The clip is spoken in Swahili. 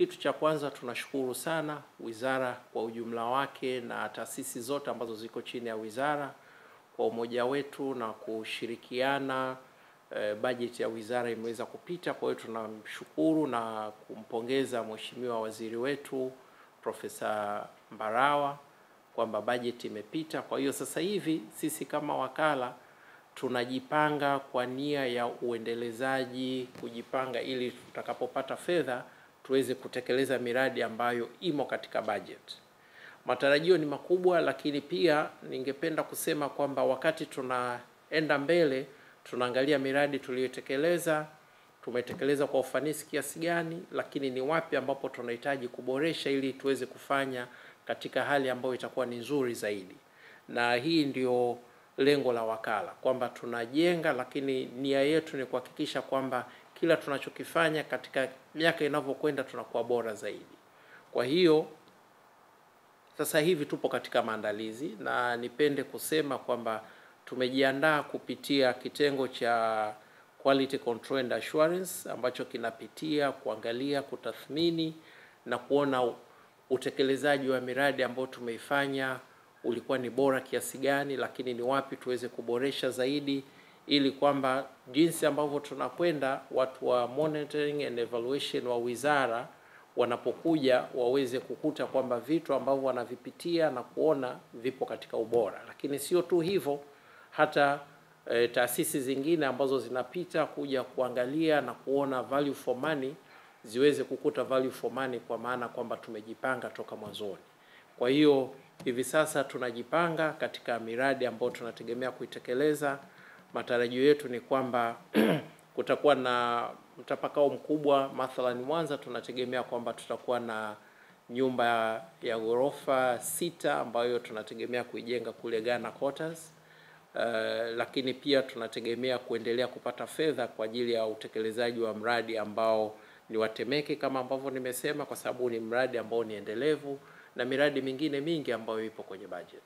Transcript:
kitu cha kwanza tunashukuru sana wizara kwa ujumla wake na taasisi zote ambazo ziko chini ya wizara kwa umoja wetu na kushirikiana. E, bajeti ya wizara imeweza kupita. Kwa hiyo tunamshukuru na kumpongeza Mheshimiwa Waziri wetu Profesa Mbarawa kwamba bajeti imepita. Kwa hiyo sasa hivi sisi kama wakala tunajipanga kwa nia ya uendelezaji, kujipanga ili tutakapopata fedha tuweze kutekeleza miradi ambayo imo katika budget. Matarajio ni makubwa, lakini pia ningependa kusema kwamba wakati tunaenda mbele tunaangalia miradi tuliyotekeleza, tumetekeleza kwa ufanisi kiasi gani, lakini ni wapi ambapo tunahitaji kuboresha ili tuweze kufanya katika hali ambayo itakuwa ni nzuri zaidi. Na hii ndio lengo la wakala kwamba tunajenga, lakini nia yetu ni kuhakikisha kwamba kila tunachokifanya katika miaka inavyokwenda tunakuwa bora zaidi. Kwa hiyo sasa hivi tupo katika maandalizi, na nipende kusema kwamba tumejiandaa kupitia kitengo cha Quality Control and Assurance ambacho kinapitia kuangalia, kutathmini na kuona utekelezaji wa miradi ambayo tumeifanya ulikuwa ni bora kiasi gani, lakini ni wapi tuweze kuboresha zaidi, ili kwamba jinsi ambavyo tunakwenda watu wa monitoring and evaluation wa wizara wanapokuja waweze kukuta kwamba vitu ambavyo wanavipitia na kuona vipo katika ubora. Lakini sio tu hivyo, hata e, taasisi zingine ambazo zinapita kuja kuangalia na kuona value for money ziweze kukuta value for money, kwa maana kwamba tumejipanga toka mwanzoni. Kwa hiyo hivi sasa tunajipanga katika miradi ambayo tunategemea kuitekeleza. Matarajio yetu ni kwamba kutakuwa na mtapakao mkubwa. Mathalan, Mwanza tunategemea kwamba tutakuwa na nyumba ya ghorofa sita ambayo tunategemea kuijenga kule Ghana Quarters. Uh, lakini pia tunategemea kuendelea kupata fedha kwa ajili ya utekelezaji wa mradi ambao ni watemeke kama ambavyo nimesema, kwa sababu ni mradi ambao ni endelevu na miradi mingine mingi ambayo ipo kwenye budget.